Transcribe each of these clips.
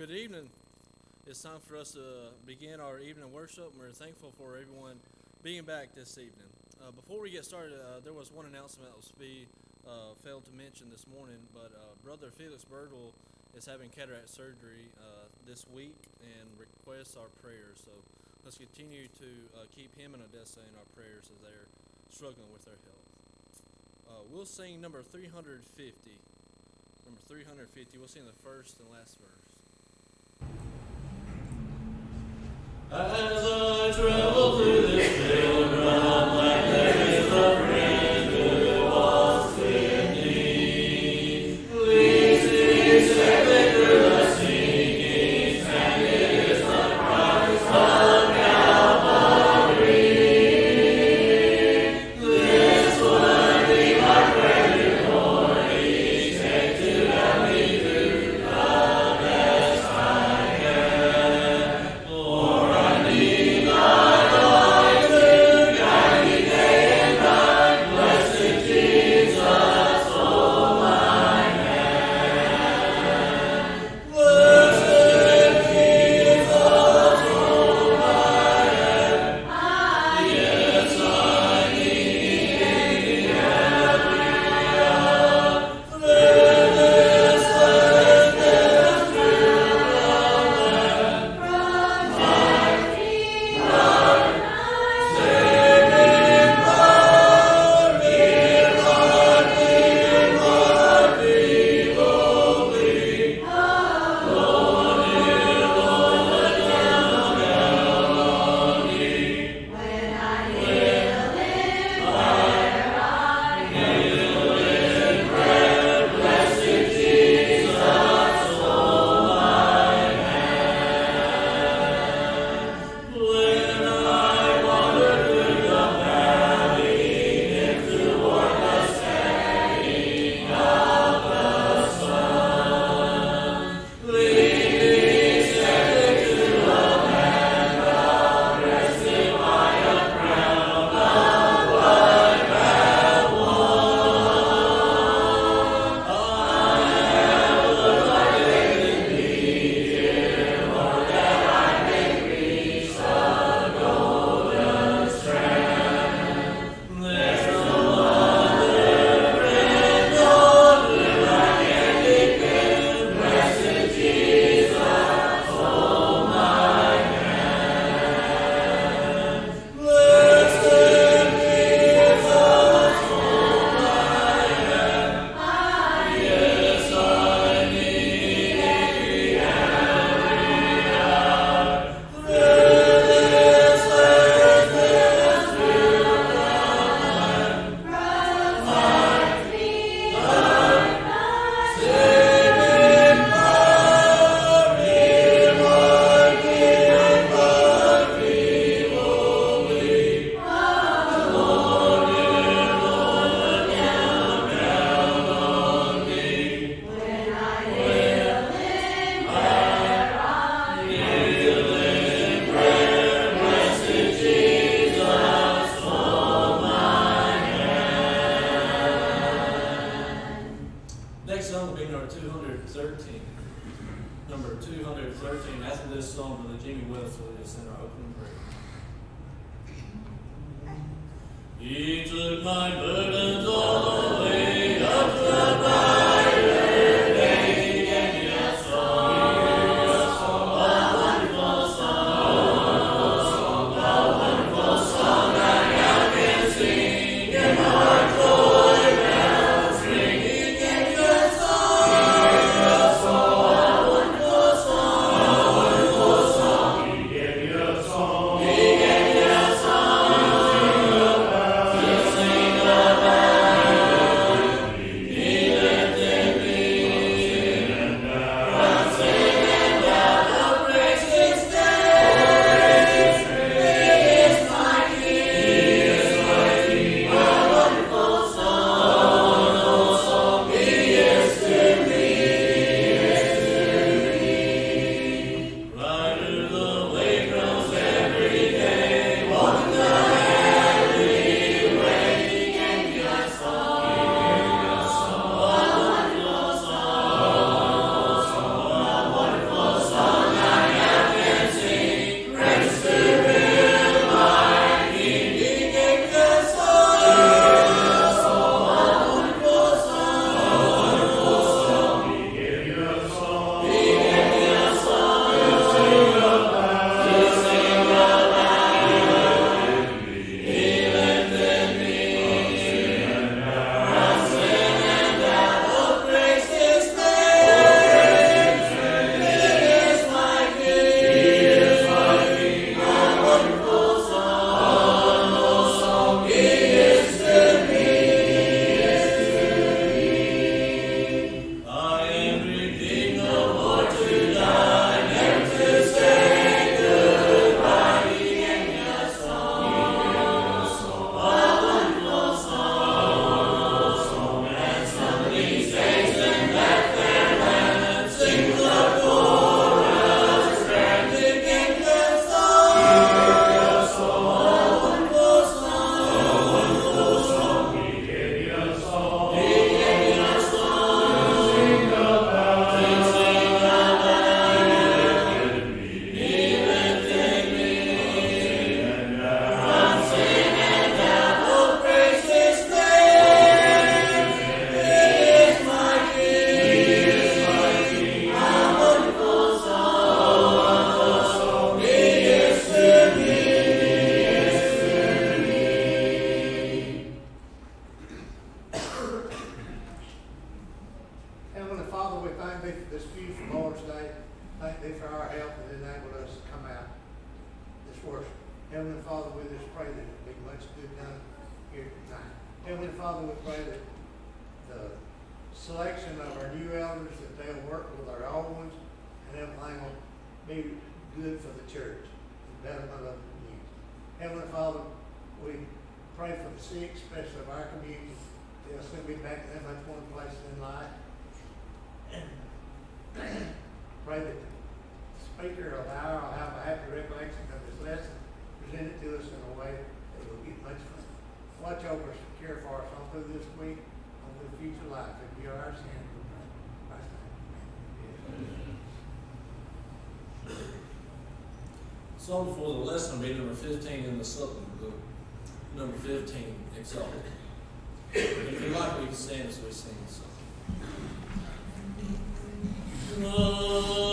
Good evening. It's time for us to begin our evening worship. and We're thankful for everyone being back this evening. Uh, before we get started, uh, there was one announcement that was be uh, failed to mention this morning, but uh, Brother Felix Birdwell is having cataract surgery uh, this week and requests our prayers. So let's continue to uh, keep him and Odessa in our prayers as they're struggling with their health. we'll sing number 350. Number 350. We'll sing the first and last verse. As I Song for the lesson be number fifteen in the supplement book. Number fifteen, exalted. If you like, we can stand as we sing the song.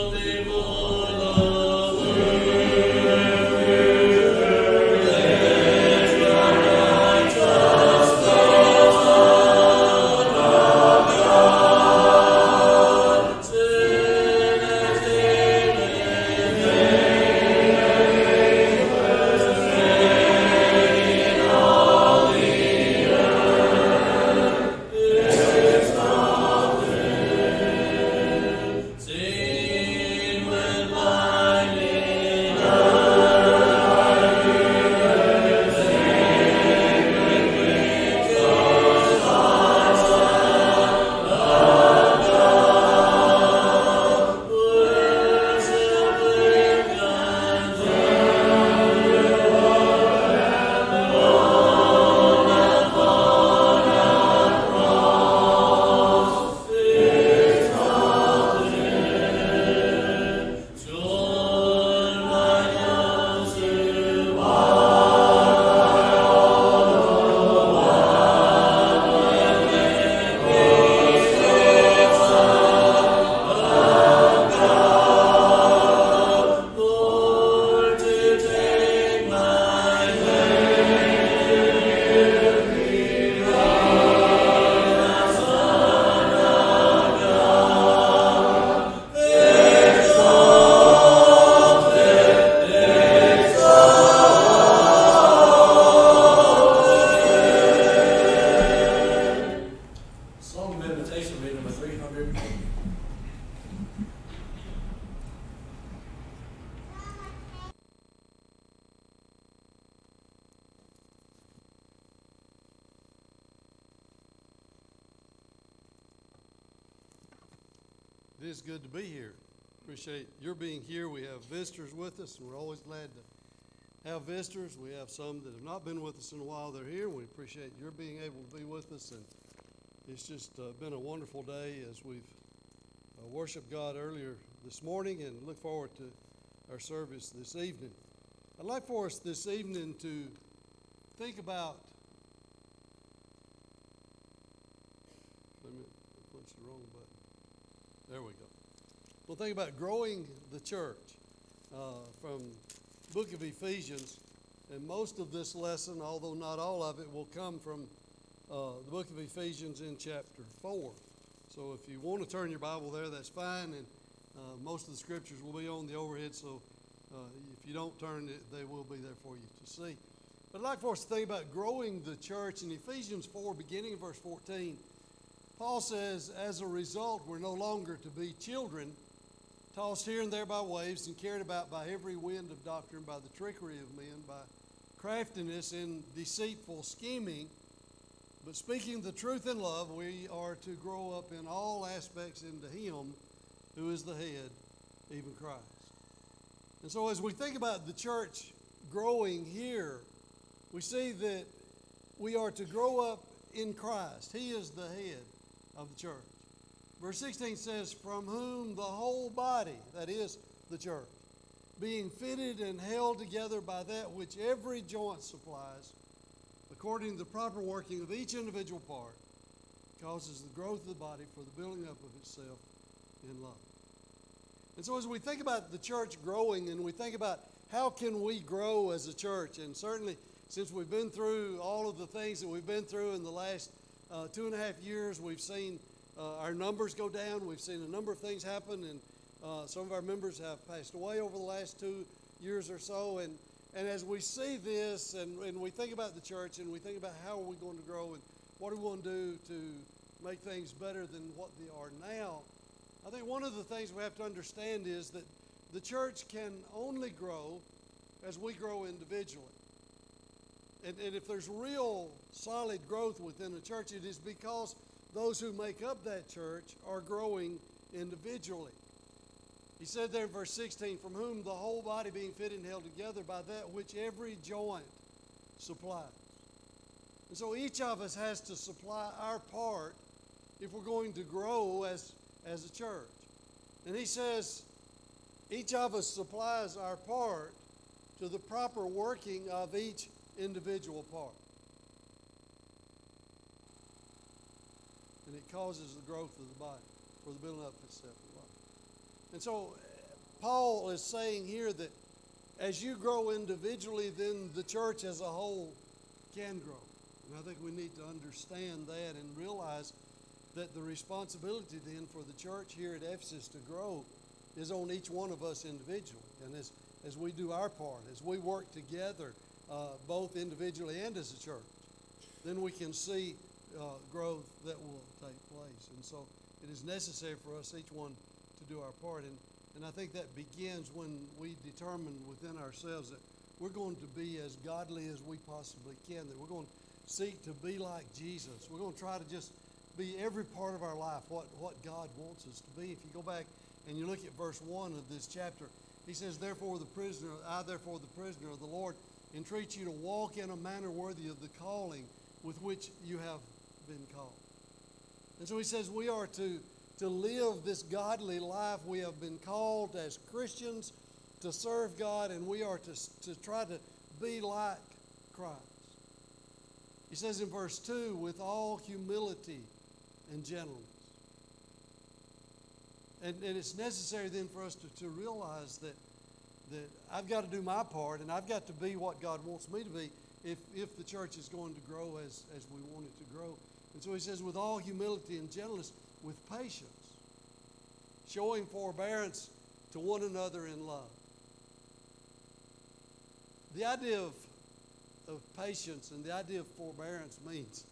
Being here. We have visitors with us, and we're always glad to have visitors. We have some that have not been with us in a while. They're here. We appreciate your being able to be with us, and it's just uh, been a wonderful day as we've uh, worshiped God earlier this morning, and look forward to our service this evening. I'd like for us this evening to think about. Let me punched the wrong button. There we go. We'll think about growing the church uh, from book of Ephesians, and most of this lesson, although not all of it, will come from uh, the book of Ephesians in chapter four. So if you want to turn your Bible there, that's fine, and uh, most of the scriptures will be on the overhead. So uh, if you don't turn it, they will be there for you to see. But I'd like for us to think about growing the church in Ephesians four, beginning in verse fourteen. Paul says, as a result, we're no longer to be children, tossed here and there by waves and carried about by every wind of doctrine, by the trickery of men, by craftiness in deceitful scheming. But speaking the truth in love, we are to grow up in all aspects into Him who is the head, even Christ. And so, as we think about the church growing here, we see that we are to grow up in Christ. He is the head of the church. Verse 16 says, From whom the whole body, that is the church, being fitted and held together by that which every joint supplies, according to the proper working of each individual part, causes the growth of the body for the building up of itself in love. And so as we think about the church growing and we think about how can we grow as a church, and certainly since we've been through all of the things that we've been through in the last uh, two and a half years, we've seen uh, our numbers go down. We've seen a number of things happen, and uh, some of our members have passed away over the last two years or so. And, and as we see this and, and we think about the church and we think about how are we going to grow and what do we want to do to make things better than what they are now? I think one of the things we have to understand is that the church can only grow as we grow individually. And, and if there's real solid growth within a church, it is because those who make up that church are growing individually. He said there in verse 16, from whom the whole body being fitted and held together by that which every joint supplies. And so each of us has to supply our part if we're going to grow as, as a church. And he says, each of us supplies our part to the proper working of each individual part. And it causes the growth of the body for the building up of itself. And so Paul is saying here that as you grow individually, then the church as a whole can grow. And I think we need to understand that and realize that the responsibility then for the church here at Ephesus to grow is on each one of us individually. And as, as we do our part, as we work together, uh, both individually and as a church, then we can see uh, growth that will take place. And so it is necessary for us, each one, to do our part. And, and I think that begins when we determine within ourselves that we're going to be as godly as we possibly can, that we're going to seek to be like Jesus. We're going to try to just be every part of our life what, what God wants us to be. If you go back and you look at verse 1 of this chapter, he says, Therefore, the prisoner, I, therefore, the prisoner of the Lord, entreat you to walk in a manner worthy of the calling with which you have been called. And so he says, We are to to live this godly life. We have been called as Christians to serve God, and we are to, to try to be like Christ. He says in verse 2 with all humility and gentleness. And, and it's necessary then for us to, to realize that, that I've got to do my part and I've got to be what God wants me to be if, if the church is going to grow as, as we want it to grow. And so he says, with all humility and gentleness, with patience, showing forbearance to one another in love. The idea of, of patience and the idea of forbearance means,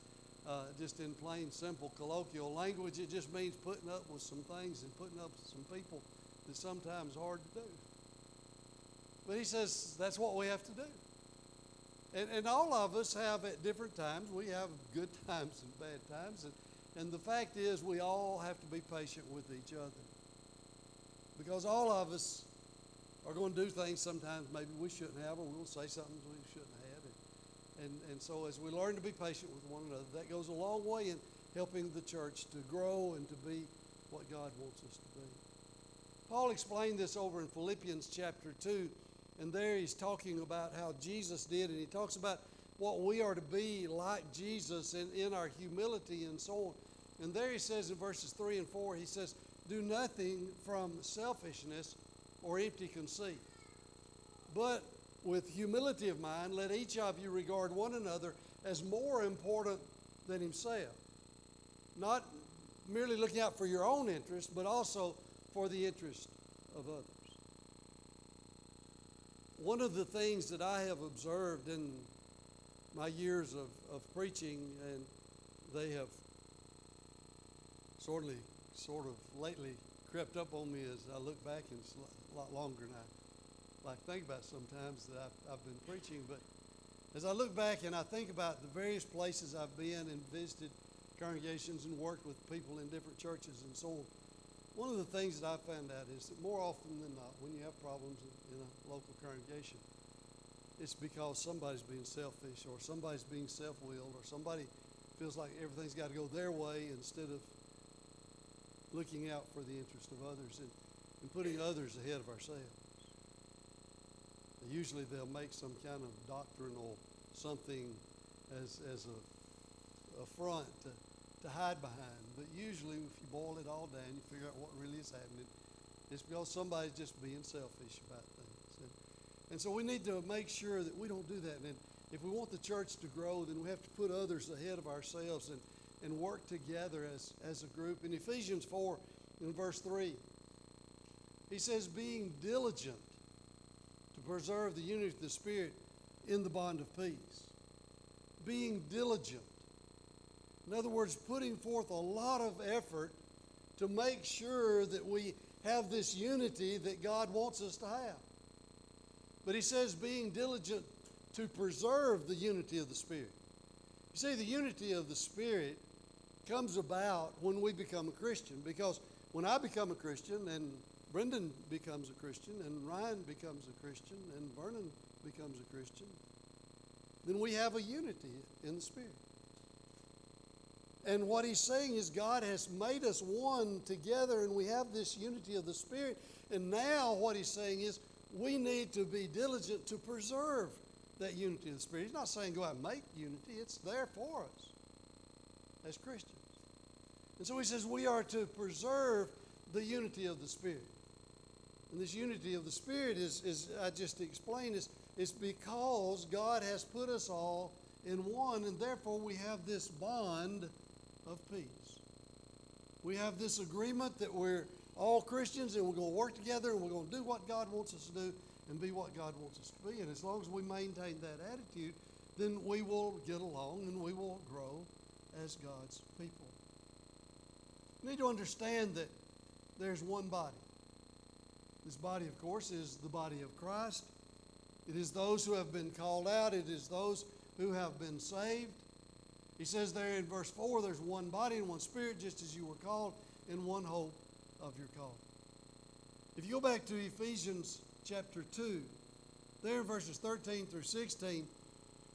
uh, just in plain, simple, colloquial language, it just means putting up with some things and putting up with some people that's sometimes hard to do. But he says that's what we have to do. And, and all of us have at different times, we have good times and bad times. And, and the fact is, we all have to be patient with each other. Because all of us are going to do things sometimes maybe we shouldn't have, or we'll say something we shouldn't have. And, and, and so, as we learn to be patient with one another, that goes a long way in helping the church to grow and to be what God wants us to be. Paul explained this over in Philippians chapter 2, and there he's talking about how Jesus did, and he talks about what we are to be like Jesus in, in our humility and so on. And there he says in verses 3 and 4, he says, Do nothing from selfishness or empty conceit, but with humility of mind, let each of you regard one another as more important than himself. Not merely looking out for your own interest, but also for the interest of others. One of the things that I have observed in my years of, of preaching, and they have sort of, sort of lately crept up on me as I look back, and it's a lot longer than I like think about sometimes that I've, I've been preaching. But as I look back and I think about the various places I've been and visited congregations and worked with people in different churches and so on, one of the things that I found out is that more often than not, when you have problems in, a local congregation, it's because somebody's being selfish or somebody's being self-willed or somebody feels like everything's got to go their way instead of looking out for the interest of others and, and putting others ahead of ourselves. And Usually they'll make some kind of doctrinal something as, as a, a front to, to hide behind. But usually if you boil it all down, you figure out what really is happening. It's because somebody's just being selfish about things. And, and so we need to make sure that we don't do that. And if we want the church to grow, then we have to put others ahead of ourselves and, and work together as, as a group. In Ephesians 4, in verse 3, he says, being diligent to preserve the unity of the Spirit in the bond of peace. Being diligent. In other words, putting forth a lot of effort to make sure that we have this unity that God wants us to have. But he says, being diligent to preserve the unity of the Spirit. You see, the unity of the Spirit comes about when we become a Christian because when I become a Christian and Brendan becomes a Christian and Ryan becomes a Christian and Vernon becomes a Christian, then we have a unity in the Spirit. And what he's saying is God has made us one together and we have this unity of the Spirit. And now what he's saying is we need to be diligent to preserve that unity of the Spirit. He's not saying go out and make unity, it's there for us as Christians. And so he says we are to preserve the unity of the Spirit. And this unity of the Spirit is, is I just explained, is, is because God has put us all in one, and therefore we have this bond of peace. We have this agreement that we're all Christians and we're going to work together and we're going to do what God wants us to do and be what God wants us to be. And as long as we maintain that attitude, then we will get along and we will grow as God's people. You need to understand that there's one body. This body, of course, is the body of Christ. It is those who have been called out, it is those who have been saved. He says there in verse 4 there's one body and one spirit, just as you were called, in one hope of your call. If you go back to Ephesians chapter 2, there in verses 13 through 16,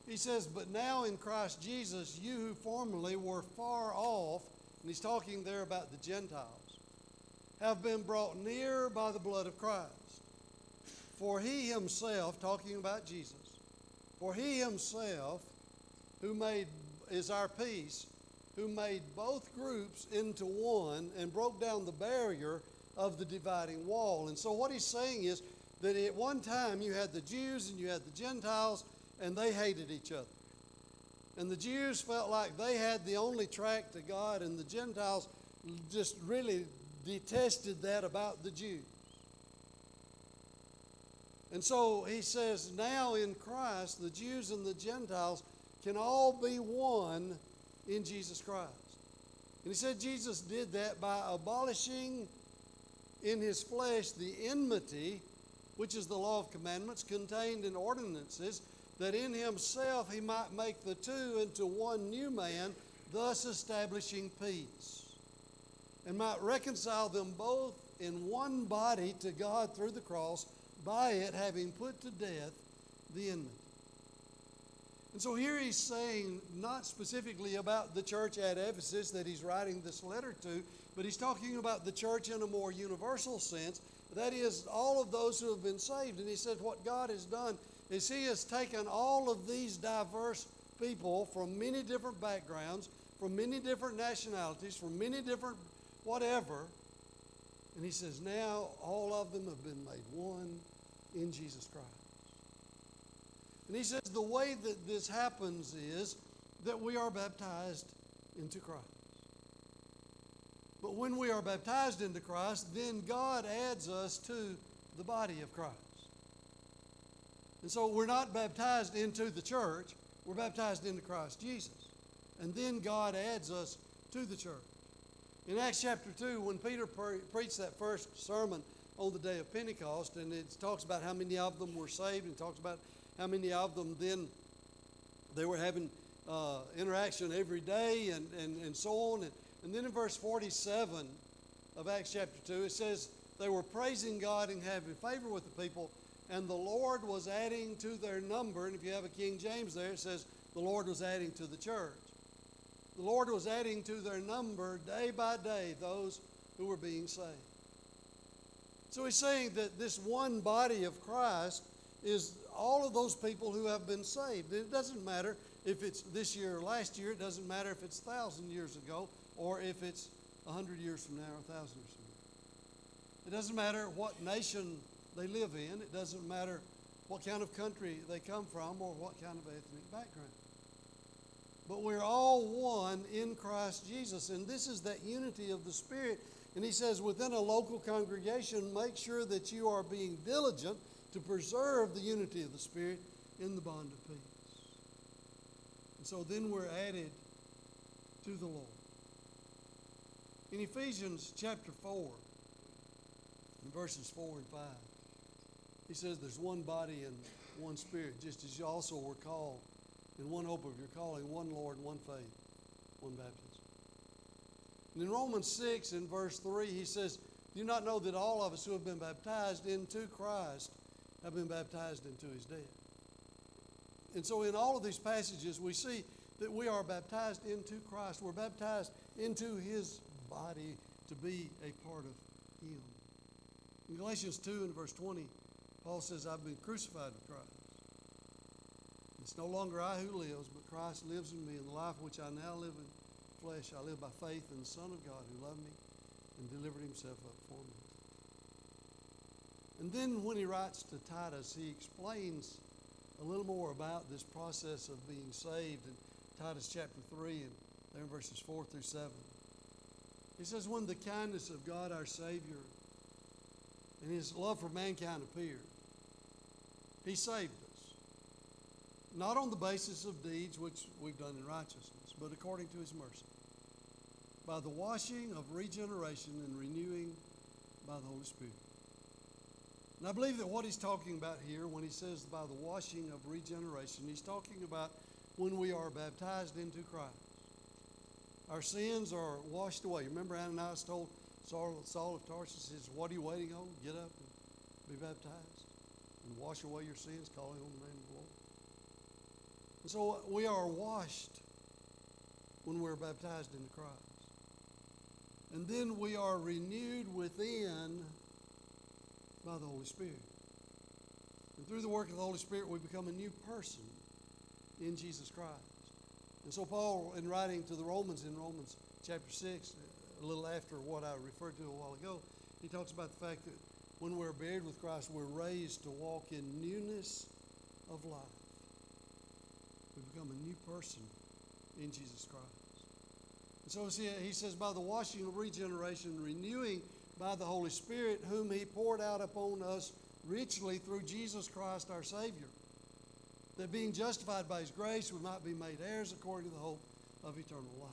he says, But now in Christ Jesus, you who formerly were far off, and he's talking there about the Gentiles, have been brought near by the blood of Christ. For he himself, talking about Jesus, for he himself, who made is our peace, who made both groups into one and broke down the barrier of the dividing wall. And so what he's saying is that at one time you had the Jews and you had the Gentiles, and they hated each other. And the Jews felt like they had the only track to God, and the Gentiles just really detested that about the Jews. And so he says, now in Christ, the Jews and the Gentiles can all be one in Jesus Christ. And he said Jesus did that by abolishing in his flesh the enmity, which is the law of commandments contained in ordinances, that in himself he might make the two into one new man, thus establishing peace, and might reconcile them both in one body to God through the cross, by it having put to death the enmity. And so here he's saying, not specifically about the church at Ephesus that he's writing this letter to, but he's talking about the church in a more universal sense. That is, all of those who have been saved. And he said, what God has done is he has taken all of these diverse people from many different backgrounds, from many different nationalities, from many different whatever. And he says, now all of them have been made one in Jesus Christ. And he says the way that this happens is that we are baptized into Christ. But when we are baptized into Christ, then God adds us to the body of Christ. And so we're not baptized into the church, we're baptized into Christ Jesus. And then God adds us to the church. In Acts chapter 2, when Peter pre- preached that first sermon on the day of Pentecost, and it talks about how many of them were saved, and talks about how many of them then they were having uh, interaction every day and, and, and so on. And, and then in verse 47 of Acts chapter 2, it says, They were praising God and having favor with the people, and the Lord was adding to their number. And if you have a King James there, it says, The Lord was adding to the church. The Lord was adding to their number day by day those who were being saved. So he's saying that this one body of Christ is all of those people who have been saved. It doesn't matter if it's this year or last year. It doesn't matter if it's a thousand years ago or if it's a hundred years from now or a thousand years from now. It doesn't matter what nation they live in. It doesn't matter what kind of country they come from or what kind of ethnic background. But we're all one in Christ Jesus. And this is that unity of the Spirit. And he says, within a local congregation, make sure that you are being diligent to preserve the unity of the Spirit in the bond of peace. And so then we're added to the Lord. In Ephesians chapter 4, in verses 4 and 5, he says there's one body and one spirit, just as you also were called in one hope of your calling, one Lord, one faith, one baptism. And in Romans 6, in verse 3, he says, Do you not know that all of us who have been baptized into Christ have been baptized into his death? And so, in all of these passages, we see that we are baptized into Christ. We're baptized into his body to be a part of him. In Galatians 2 and verse 20, Paul says, I've been crucified with Christ. It's no longer I who lives, but Christ lives in me. In the life which I now live in flesh, I live by faith in the Son of God who loved me and delivered himself up for me. And then when he writes to Titus, he explains a little more about this process of being saved in Titus chapter 3 and there in verses 4 through 7. He says, When the kindness of God our Savior and his love for mankind appeared, he saved us. Not on the basis of deeds which we've done in righteousness, but according to his mercy. By the washing of regeneration and renewing by the Holy Spirit. And I believe that what he's talking about here when he says by the washing of regeneration, he's talking about when we are baptized into Christ. Our sins are washed away. Remember Ananias told Saul, Saul of Tarsus, says, What are you waiting on? Get up and be baptized and wash away your sins, calling on the name of the Lord. And so we are washed when we're baptized into Christ. And then we are renewed within by the Holy Spirit. And through the work of the Holy Spirit, we become a new person in Jesus Christ. And so, Paul, in writing to the Romans in Romans chapter 6, a little after what I referred to a while ago, he talks about the fact that when we're buried with Christ, we're raised to walk in newness of life. We become a new person in Jesus Christ. And so he says, by the washing of regeneration, renewing by the Holy Spirit, whom he poured out upon us richly through Jesus Christ our Savior that being justified by his grace, we might be made heirs according to the hope of eternal life.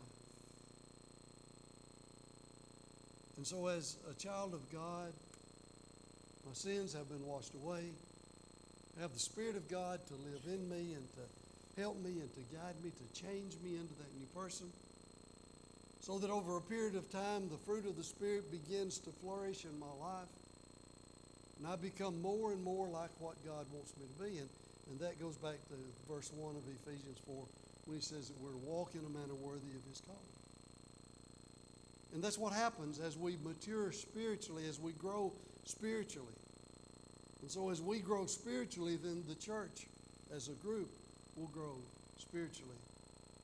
And so, as a child of God, my sins have been washed away. I have the Spirit of God to live in me and to help me and to guide me, to change me into that new person. So that over a period of time, the fruit of the Spirit begins to flourish in my life. And I become more and more like what God wants me to be. And and that goes back to verse 1 of Ephesians 4 when he says that we're to walk in a manner worthy of his calling. And that's what happens as we mature spiritually, as we grow spiritually. And so, as we grow spiritually, then the church as a group will grow spiritually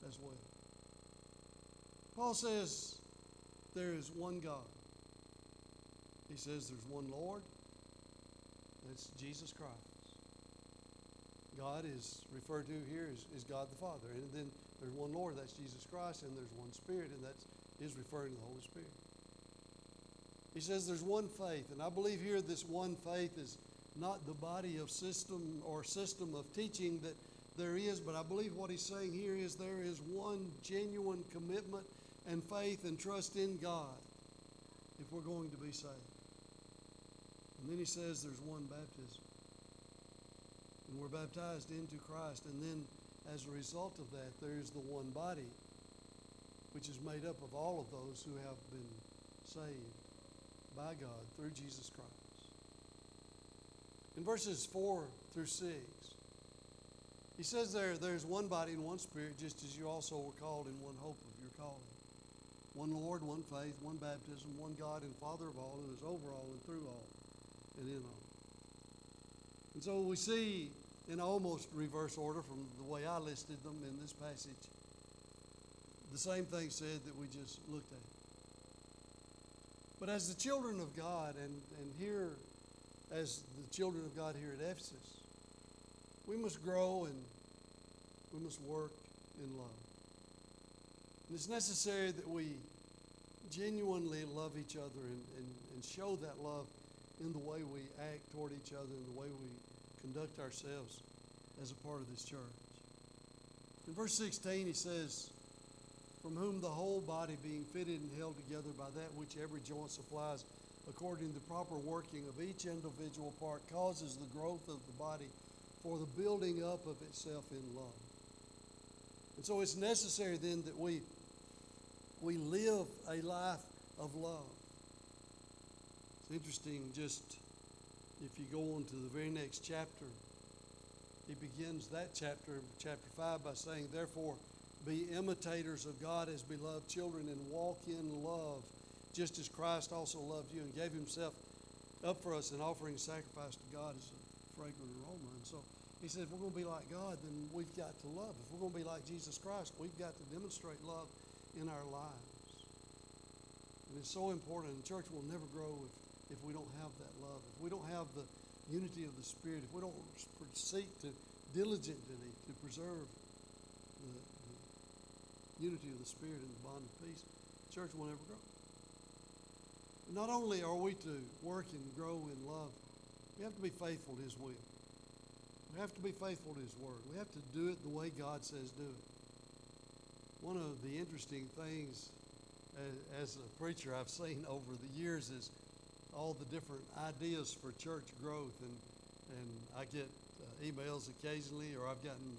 as well. Paul says there is one God. He says there's one Lord. That's Jesus Christ. God is referred to here as, as God the Father. And then there's one Lord, that's Jesus Christ, and there's one Spirit, and that's is referring to the Holy Spirit. He says there's one faith, and I believe here this one faith is not the body of system or system of teaching that there is, but I believe what he's saying here is there is one genuine commitment and faith and trust in God if we're going to be saved. And then he says there's one baptism and we're baptized into Christ. And then, as a result of that, there's the one body, which is made up of all of those who have been saved by God through Jesus Christ. In verses 4 through 6, he says there, there's one body and one spirit, just as you also were called in one hope of your calling. One Lord, one faith, one baptism, one God and Father of all, who is over all and through all and in all. And so we see in almost reverse order from the way I listed them in this passage. The same thing said that we just looked at. But as the children of God, and, and here, as the children of God here at Ephesus, we must grow and we must work in love. And it's necessary that we genuinely love each other and, and, and show that love in the way we act toward each other, in the way we conduct ourselves as a part of this church. In verse 16, he says, from whom the whole body being fitted and held together by that which every joint supplies, according to the proper working of each individual part, causes the growth of the body for the building up of itself in love. And so it's necessary then that we, we live a life of love. It's interesting, just if you go on to the very next chapter, he begins that chapter, chapter 5, by saying, Therefore, be imitators of God as beloved children and walk in love, just as Christ also loved you and gave himself up for us, an offering sacrifice to God as a fragrant aroma. And so he said, if we're going to be like God, then we've got to love. If we're going to be like Jesus Christ, we've got to demonstrate love in our lives. And it's so important. The church will never grow if, if we don't have that love. If we don't have the unity of the Spirit, if we don't seek to diligently to preserve the, the unity of the Spirit and the bond of peace, the church will never grow. Not only are we to work and grow in love, we have to be faithful to His will. We have to be faithful to His Word. We have to do it the way God says do it. One of the interesting things as, as a preacher I've seen over the years is all the different ideas for church growth. And, and I get uh, emails occasionally, or I've gotten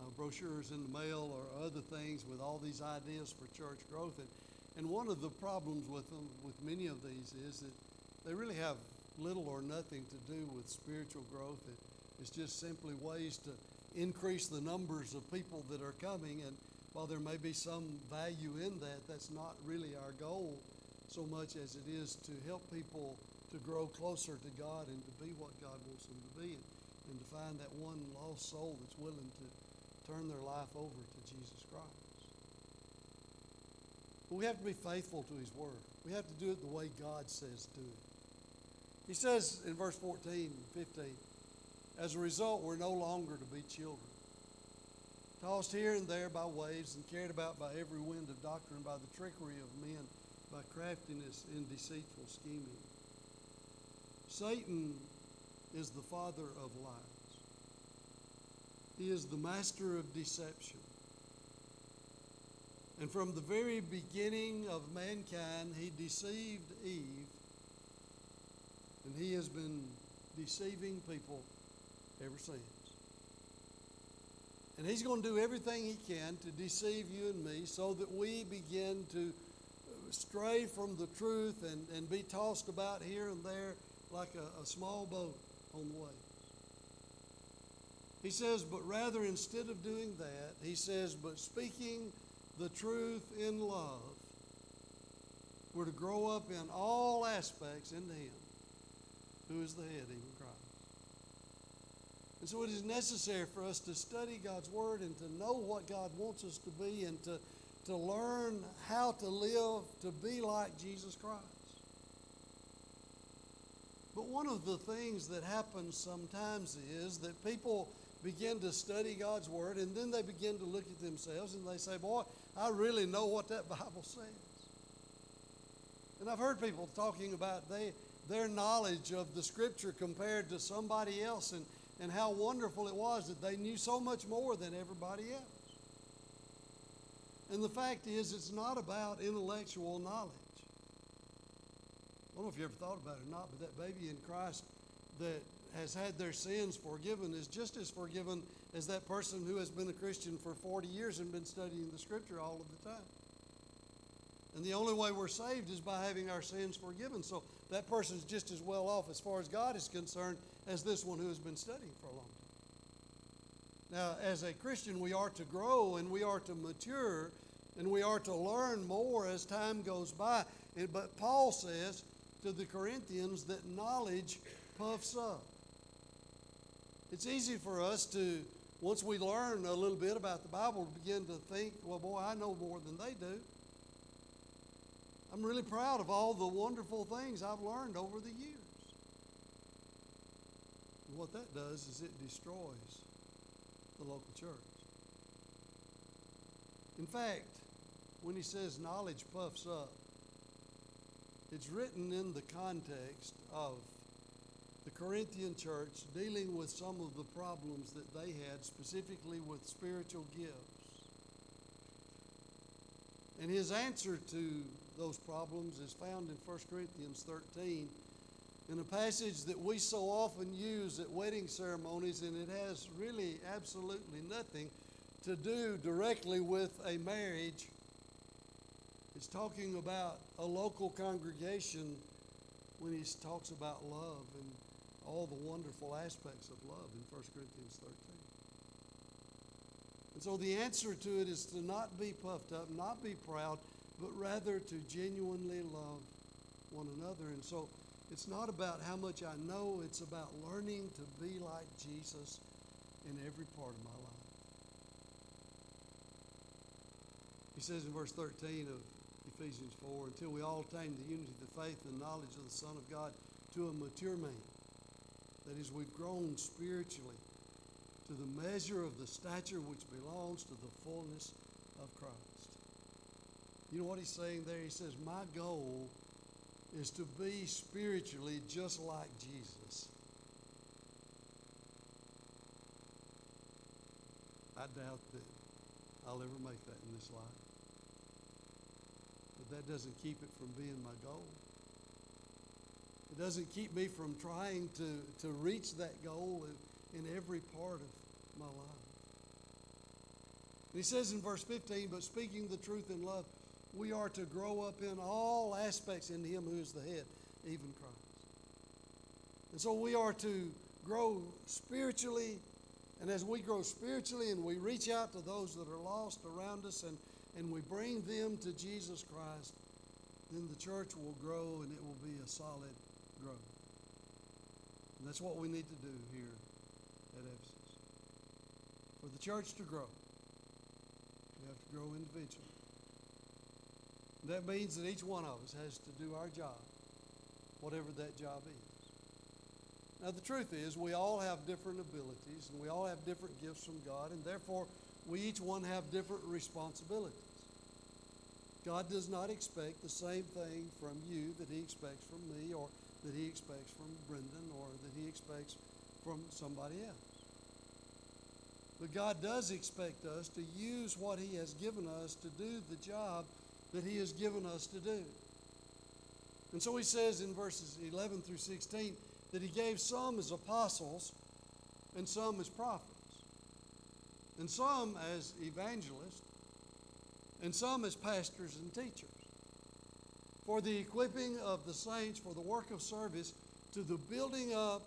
uh, brochures in the mail or other things with all these ideas for church growth. And, and one of the problems with them, with many of these, is that they really have little or nothing to do with spiritual growth. It, it's just simply ways to increase the numbers of people that are coming. And while there may be some value in that, that's not really our goal so much as it is to help people to grow closer to God and to be what God wants them to be and, and to find that one lost soul that's willing to turn their life over to Jesus Christ. But we have to be faithful to His Word. We have to do it the way God says to do it. He says in verse 14 and 15, as a result, we're no longer to be children, tossed here and there by waves and carried about by every wind of doctrine, by the trickery of men, by craftiness in deceitful scheming. Satan is the father of lies. He is the master of deception. And from the very beginning of mankind, he deceived Eve, and he has been deceiving people ever since. And he's going to do everything he can to deceive you and me so that we begin to stray from the truth and, and be tossed about here and there like a, a small boat on the waves. He says, but rather instead of doing that, he says, but speaking the truth in love, we're to grow up in all aspects into Him, who is the head, even Christ. And so it is necessary for us to study God's Word and to know what God wants us to be and to to learn how to live to be like Jesus Christ. But one of the things that happens sometimes is that people begin to study God's Word and then they begin to look at themselves and they say, Boy, I really know what that Bible says. And I've heard people talking about they, their knowledge of the Scripture compared to somebody else and, and how wonderful it was that they knew so much more than everybody else. And the fact is, it's not about intellectual knowledge. I don't know if you ever thought about it or not, but that baby in Christ that has had their sins forgiven is just as forgiven as that person who has been a Christian for 40 years and been studying the Scripture all of the time. And the only way we're saved is by having our sins forgiven. So that person's just as well off as far as God is concerned as this one who has been studying for a long time. Now, as a Christian, we are to grow and we are to mature and we are to learn more as time goes by. But Paul says to the Corinthians that knowledge puffs up. It's easy for us to, once we learn a little bit about the Bible, begin to think, well, boy, I know more than they do. I'm really proud of all the wonderful things I've learned over the years. And what that does is it destroys the local church. In fact, when he says knowledge puffs up, it's written in the context of the Corinthian church dealing with some of the problems that they had, specifically with spiritual gifts. And his answer to those problems is found in 1 Corinthians 13 in a passage that we so often use at wedding ceremonies, and it has really absolutely nothing to do directly with a marriage. It's talking about a local congregation when he talks about love and all the wonderful aspects of love in 1 Corinthians 13. And so the answer to it is to not be puffed up, not be proud, but rather to genuinely love one another. And so it's not about how much I know, it's about learning to be like Jesus in every part of my life. He says in verse 13 of Ephesians 4 until we all attain the unity of the faith and knowledge of the Son of God to a mature man. That is, we've grown spiritually to the measure of the stature which belongs to the fullness of Christ. You know what he's saying there? He says, My goal is to be spiritually just like Jesus. I doubt that I'll ever make that in this life. But that doesn't keep it from being my goal. It doesn't keep me from trying to, to reach that goal in, in every part of my life. And he says in verse 15, but speaking the truth in love, we are to grow up in all aspects in Him who is the head, even Christ. And so we are to grow spiritually, and as we grow spiritually and we reach out to those that are lost around us and, and we bring them to Jesus Christ, then the church will grow and it will be a solid growth. And that's what we need to do here at Ephesus. For the church to grow, we have to grow individually. That means that each one of us has to do our job, whatever that job is. Now, the truth is, we all have different abilities and we all have different gifts from God, and therefore, we each one have different responsibilities. God does not expect the same thing from you that He expects from me, or that He expects from Brendan, or that He expects from somebody else. But God does expect us to use what He has given us to do the job that He has given us to do. And so He says in verses 11 through 16 that He gave some as apostles and some as prophets, and some as evangelists, and some as pastors and teachers, for the equipping of the saints for the work of service to the building up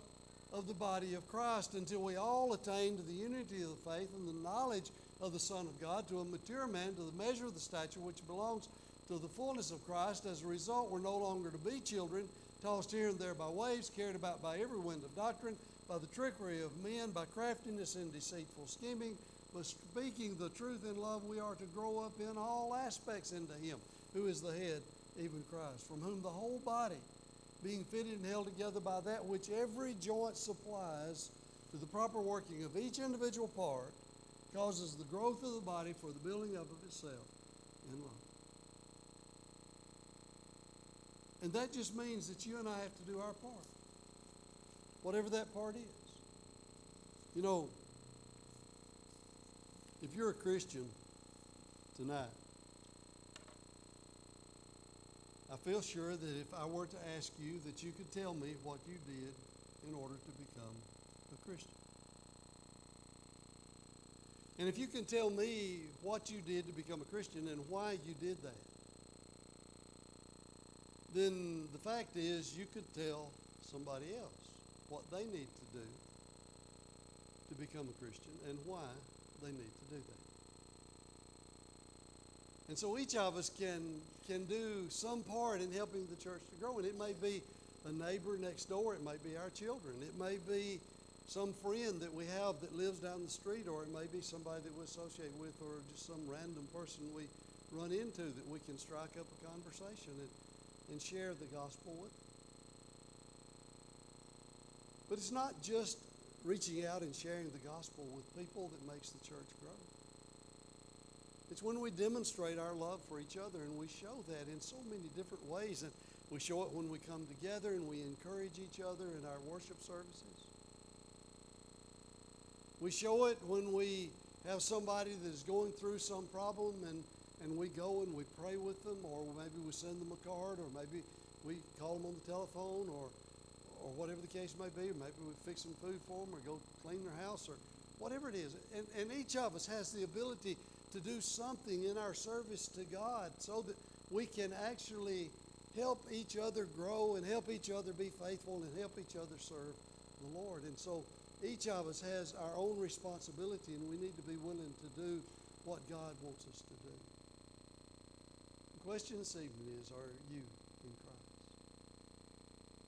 of the body of Christ until we all attain to the unity of the faith and the knowledge of the Son of God, to a mature man, to the measure of the stature which belongs to the fullness of Christ. As a result, we're no longer to be children, tossed here and there by waves, carried about by every wind of doctrine, by the trickery of men, by craftiness and deceitful scheming. But speaking the truth in love, we are to grow up in all aspects into Him, who is the head, even Christ, from whom the whole body, being fitted and held together by that which every joint supplies to the proper working of each individual part, causes the growth of the body for the building up of itself in love. And that just means that you and I have to do our part, whatever that part is. You know, if you're a Christian tonight, I feel sure that if I were to ask you, that you could tell me what you did in order to become a Christian. And if you can tell me what you did to become a Christian and why you did that, then the fact is you could tell somebody else what they need to do to become a Christian and why they need to do that. And so each of us can can do some part in helping the church to grow. And it may be a neighbor next door, it may be our children, it may be some friend that we have that lives down the street, or it may be somebody that we associate with, or just some random person we run into that we can strike up a conversation and, and share the gospel with. But it's not just reaching out and sharing the gospel with people that makes the church grow. It's when we demonstrate our love for each other, and we show that in so many different ways. And we show it when we come together and we encourage each other in our worship services. We show it when we have somebody that is going through some problem and, and we go and we pray with them, or maybe we send them a card, or maybe we call them on the telephone, or or whatever the case may be, or maybe we fix some food for them, or go clean their house, or whatever it is. And, and each of us has the ability to do something in our service to God so that we can actually help each other grow and help each other be faithful and help each other serve the Lord. And so each of us has our own responsibility, and we need to be willing to do what God wants us to do. The question this evening is Are you in Christ?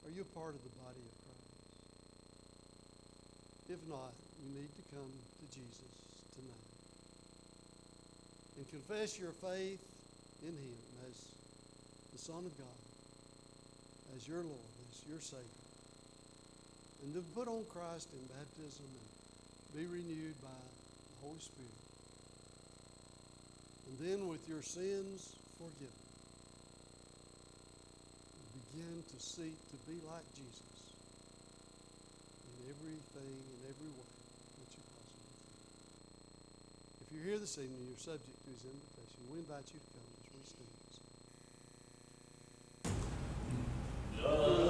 Are you a part of the body of Christ? If not, you need to come to Jesus tonight and confess your faith in Him as the Son of God, as your Lord, as your Savior. And to put on Christ in baptism and be renewed by the Holy Spirit. And then with your sins forgiven, begin to seek to be like Jesus in everything, in every way that you possibly can. If you're here this evening, you're subject to his invitation. We invite you to come as we stand. Amen.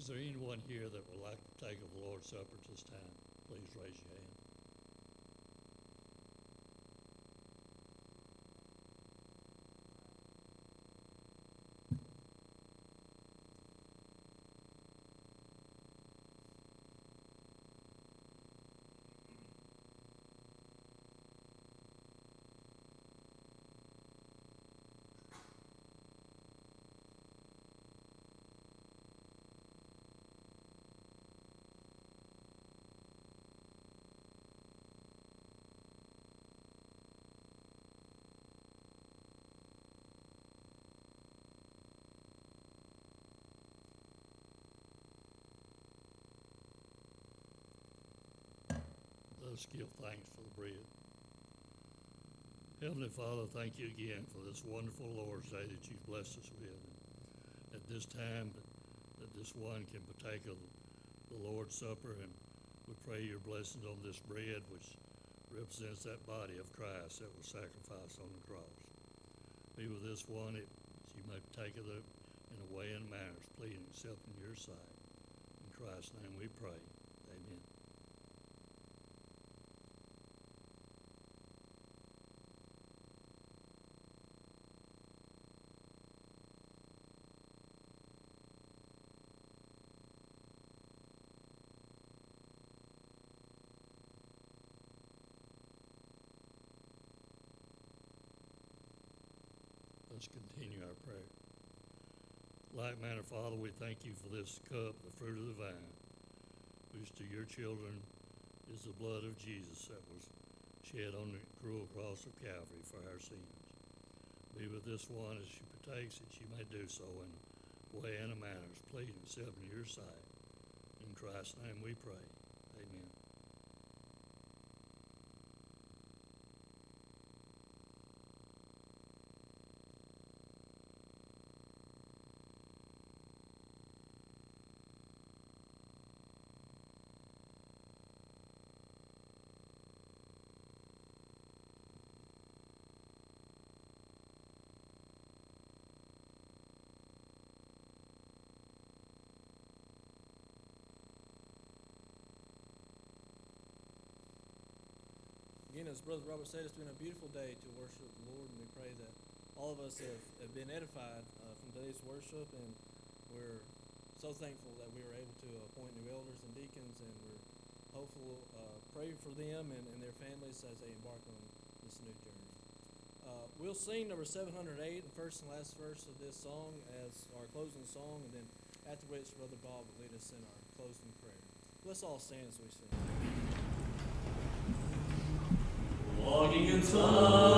Is there anyone here that would like to take of the Lord's Supper at this time? Please raise your hand. Let us give thanks for the bread. Heavenly Father, thank you again for this wonderful Lord's Day that you've blessed us with. At this time, that, this one can partake of the Lord's Supper, and we pray your blessings on this bread, which represents that body of Christ that was sacrificed on the cross. Be with this one, that you may take of it in a way and manner as pleasing and acceptable in your sight. In Christ's name we pray. Let's continue our prayer. Like manner, Father, we thank you for this cup, the fruit of the vine, which to your children is the blood of Jesus that was shed on the cruel cross of Calvary for our sins. Be with this one as she partakes, that she may do so in way and a manner as pleasing in your sight. In Christ's name we pray. Again, as Brother Robert said, it's been a beautiful day to worship the Lord, and we pray that all of us have, have been edified uh, from today's worship, and we're so thankful that we were able to appoint new elders and deacons, and we're hopeful, uh, pray for them and, and their families as they embark on this new journey. Uh, we'll sing number 708, the first and last verse of this song, as our closing song, and then after which Brother Bob will lead us in our closing prayer. Let's all stand as we sing. Walking in sunlight